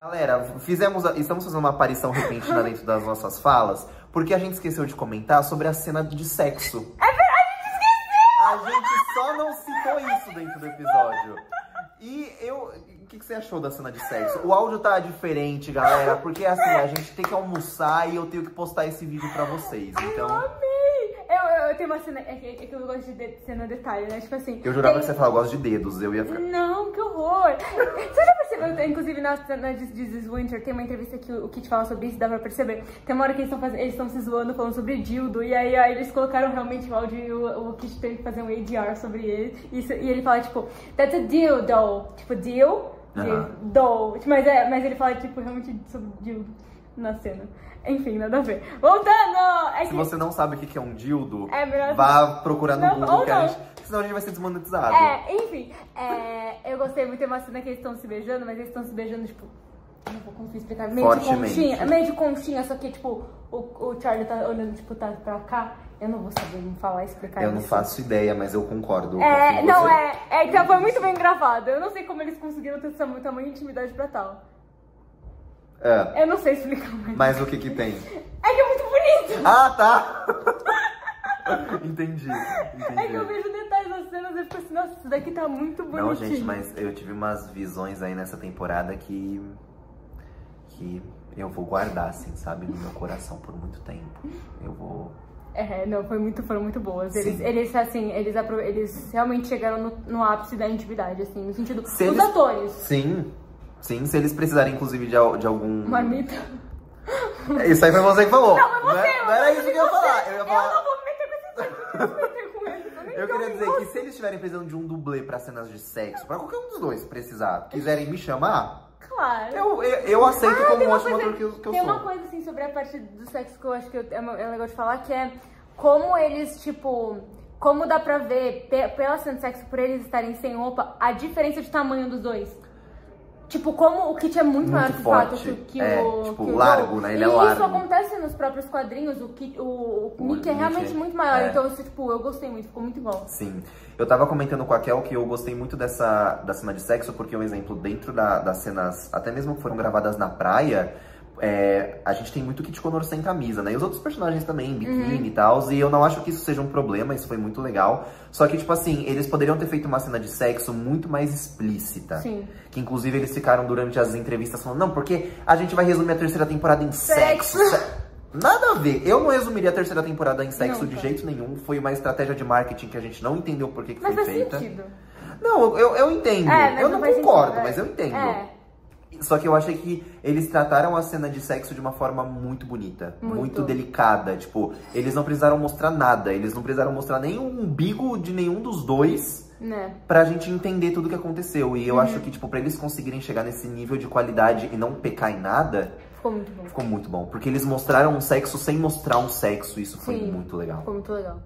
Galera, fizemos, estamos fazendo uma aparição repentina dentro das nossas falas, porque a gente esqueceu de comentar sobre a cena de sexo. É verdade, a gente esqueceu! A gente só não citou isso dentro do episódio. E eu. O que, que você achou da cena de sexo? O áudio tá diferente, galera, porque assim, a gente tem que almoçar e eu tenho que postar esse vídeo pra vocês. Então. Eu, eu, eu tenho uma cena. É que, é que eu gosto de de- cena detalhe, né? Tipo assim. Eu jurava tem- que você falava, gosto de dedos. Eu ia ficar. Não, que horror! Você já percebeu, inclusive na cena de This is Winter, tem uma entrevista que o Kit fala sobre isso, dá pra perceber. Tem uma hora que eles estão eles estão se zoando falando sobre Dildo, e aí, aí eles colocaram realmente o áudio e o, o Kit teve que fazer um ADR sobre ele. Isso, e ele fala, tipo, that's a dildo. Tipo, deal, do. Tipo, Mas, é, mas ele fala, tipo, realmente sobre Dildo na cena. Enfim, nada a ver. Voltando! É Se que- você não sabe o que é um dildo, É vá procurar no Não, Google, que a não. gente, senão a gente vai ser desmonetizado. É, enfim, é, eu gostei muito, tem uma cena que eles estão se beijando, mas eles estão se beijando, tipo, eu não vou conseguir explicar, meio de conchinha, meio de conchinha, só que, tipo, o, o Charlie tá olhando, tipo, tá pra cá, eu não vou saber me falar, explicar Eu não isso. faço ideia, mas eu concordo. É, não, você. é, é, então foi muito bem gravado, eu não sei como eles conseguiram ter essa de intimidade pra tal. É. Eu não sei explicar, mas... Mas o que que tem? É que é muito bonito! Ah, tá! entendi, É que eu entendi. vejo detalhes das cenas e fico assim, nossa, isso daqui tá muito bonitinho. Não, gente, mas eu tive umas visões aí nessa temporada que. que eu vou guardar, assim, sabe, no meu coração por muito tempo. Eu vou. É, não, foi muito, foram muito boas. Eles, Sim. eles assim, eles, eles realmente chegaram no, no ápice da intimidade, assim, no sentido Se dos eles- atores. Sim, sim, se eles precisarem, inclusive, de, de algum. Marmita. Isso aí foi você que falou. Não, mas você, é- não era isso que eu ia falar. Eu ia Eu falar. não vou me meter com esse eu não vou me meter com ele. nem Eu queria dizer que se eles estiverem precisando de um dublê pra cenas de sexo, pra qualquer um dos dois precisar, quiserem me chamar, Claro. eu, eu, eu aceito Ah, como tem um ótimo ator que eu, que eu Tem sou. uma coisa, assim, sobre a parte do sexo que eu acho que eu- é, é legal de falar, que é como eles, tipo... Como dá pra ver, pe- pela cena de sexo, por eles estarem sem roupa, a diferença de tamanho dos dois. Tipo, como o Kit é muito, Muito maior que o forte. Fato, que, É, o... tipo, que o largo, Joe. né? Ele e é isso largo. acontece nos próprios quadrinhos, o, Kit, o, o O Nick é realmente muito maior, é. então isso, tipo, eu gostei muito, ficou muito igual. Sim. Eu tava comentando com a Kel que eu gostei muito dessa da cena de sexo, porque, um exemplo, dentro da- das cenas, até mesmo que foram gravadas na praia, é, a gente tem muito Kit Connor sem camisa, né? E os outros personagens também, biquíni Uhum. e tal. E eu não acho que isso seja um problema, isso foi muito legal. Só que, tipo assim, eles poderiam ter feito uma cena de sexo muito mais explícita. Sim. Que inclusive eles ficaram durante as entrevistas falando, não, porque a gente vai resumir a terceira temporada em sexo. Sexo. Se- Nada a ver. Eu não resumiria a terceira temporada em sexo de Nunca. jeito nenhum. Foi uma estratégia de marketing que a gente não entendeu por que, que Mas foi faz feita. sentido. Não, eu, eu entendo. É, eu não não concordo, sentido, é. mas eu entendo. É. Só que eu achei que eles trataram a cena de sexo de uma forma muito bonita, muito, Muito. delicada. Tipo, eles não precisaram mostrar nada, eles não precisaram mostrar nem o umbigo de nenhum dos dois Né? pra gente entender tudo o que aconteceu. E eu Uhum. acho que, tipo, pra eles conseguirem chegar nesse nível de qualidade e não pecar em nada, Ficou muito bom. ficou muito bom. Porque eles mostraram um sexo sem mostrar um sexo, isso foi Sim. muito legal. Ficou muito legal.